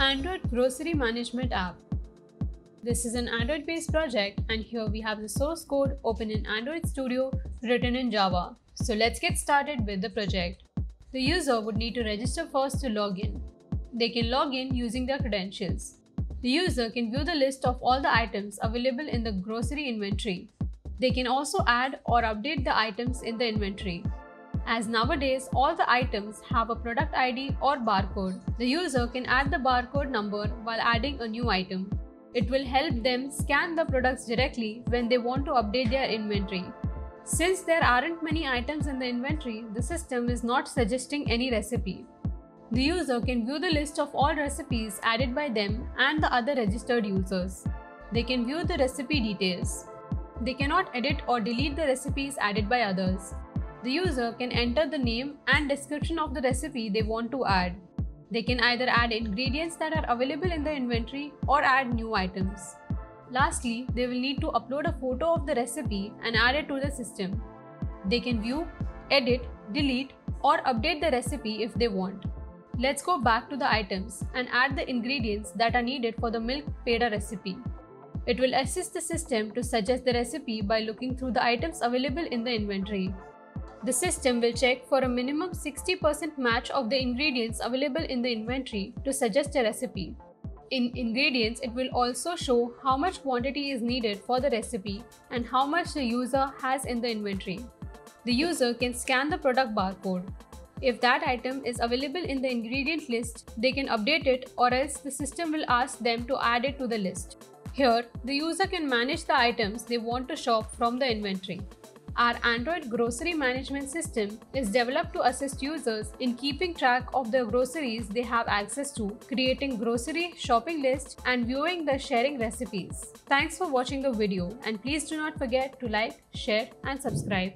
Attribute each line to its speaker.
Speaker 1: Android Grocery Management app. This is an Android based project and here we have the source code open in Android Studio written in Java. So let's get started with the project. The user would need to register first to log in. They can log in using their credentials. The user can view the list of all the items available in the grocery inventory. They can also add or update the items in the inventory. As nowadays all the items have a product ID or barcode, the user can add the barcode number while adding a new item. It will help them scan the products directly when they want to update their inventory. Since there aren't many items in the inventory, the system is not suggesting any recipe. The user can view the list of all recipes added by them and the other registered users. They can view the recipe details. They cannot edit or delete the recipes added by others. The user can enter the name and description of the recipe they want to add. They can either add ingredients that are available in the inventory or add new items. Lastly, they will need to upload a photo of the recipe and add it to the system. They can view, edit, delete, or update the recipe if they want. Let's go back to the items and add the ingredients that are needed for the milk peda recipe. It will assist the system to suggest the recipe by looking through the items available in the inventory. The system will check for a minimum 60% match of the ingredients available in the inventory to suggest a recipe. In ingredients, it will also show how much quantity is needed for the recipe and how much the user has in the inventory. The user can scan the product barcode. If that item is available in the ingredient list, they can update it or else the system will ask them to add it to the list. Here, the user can manage the items they want to shop from the inventory. Our Android grocery management system is developed to assist users in keeping track of the groceries they have access to, creating grocery shopping lists, and viewing the sharing recipes. Thanks for watching the video and please do not forget to like, share and subscribe.